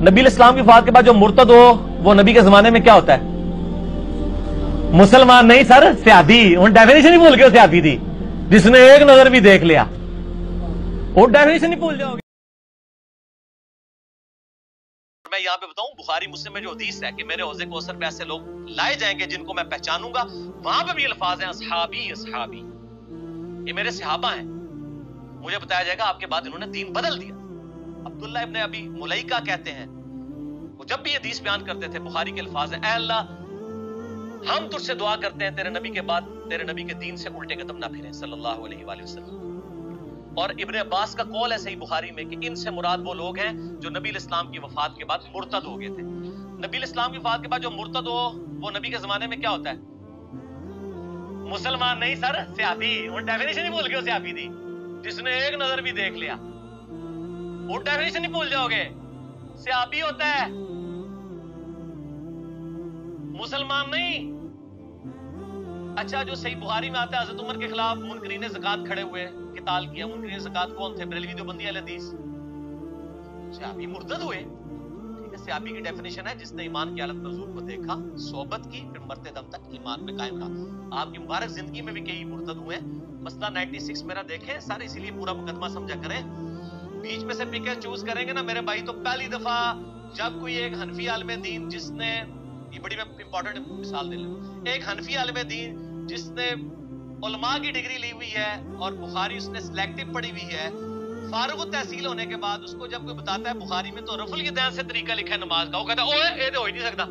नबी इस्लाम की फात के बाद जो मुर्तद हो, वो नबी के जमाने में क्या होता है? मुसलमान नहीं, सर, सियादी। उन डेफिनेशन ही भूल गए सियादी थी जिसने एक नज़र भी देख लिया। वो डेफिनेशन ही भूल जाओगे मैं यहाँ पे बताऊँ, बुखारी, मुस्लिम में जो हदीस है कि मेरे हौजे कोसर पे ऐसे लोग लाए जाएँगे जिनको मैं पहचानूँगा। वहाँ पे भी अल्फाज हैं, असहाबी असहाबी। ये मेरे सहाबा हैं। मुझे बताया जाएगा, आपके बाद इन्होंने दीन बदल दिया। अब्दुल्ला इब्ने अभी मुलैका कहते हैं। जब भी हदीस बयान करते थे, बुखारी के अल्फाज हैं अल्लाह, हम तुझसे दुआ करते हैं, तेरे नबी के बाद तेरे नबी के दीन से उल्टे कदम ना फिरे, सल्लल्लाहु अलैहि वसल्लम। और इब्ने अब्बास का कौल है सही बुखारी में कि इनसे मुराद वो लोग हैं जो नबी इस्लाम की वफात के बाद मुर्तद हो गए थे। नबी इस्लाम की वफात के बाद जो मुर्तद हो, वो नबी के जमाने में क्या होता है? मुसलमान नहीं सर सियाबी वो डेफिनेशन ही भूल गए सियाबी थी जिसने एक नज़र भी देख लिया वो डेफिनेशन ही भूल जाओगे। सियाबी होता है। मुसलमान नहीं। अच्छा जो सही बुहारी में आता है, हज़रत उमर के खिलाफ मुनकरीन जक़ात खड़े हुए किताल किया। मुनकरीन जक़ात कौन थे? बरेलवी देवबंदी अल हदीस सियाबी मुर्तद हुए। सियाबी की डेफिनेशन है, जिसने ईमान की हालत नजूर को देखा सोबत की, फिर मरते दम तक ईमान पे कायम रहा। आपकी मुबारक ज़िंदगी में भी कई मुर्तद हुए मसला 96 मेरा देखें, सर इसीलिए पूरा मुकदमा समझा करें। बीच में से पिके चूज़ करेंगे ना, मेरे भाई तो पहली दफ़ा जब कोई एक हनफी आलम दीन जिसने, ये बड़ी मैं इंपॉर्टेंट मिसाल दे लूँ। एक हनफी आलम दीन जिसने उलमा की डिग्री ली हुई है और बुखारी उसने सिलेक्टिव पढ़ी हुई है, फारूक तहसील होने के बाद उसको जब कोई बताता है, बुखारी में तो रफुल की दैन से तरीका लिखा है नमाज़ का, वो कहता है, ओए, ये तो हो ही नहीं सकता।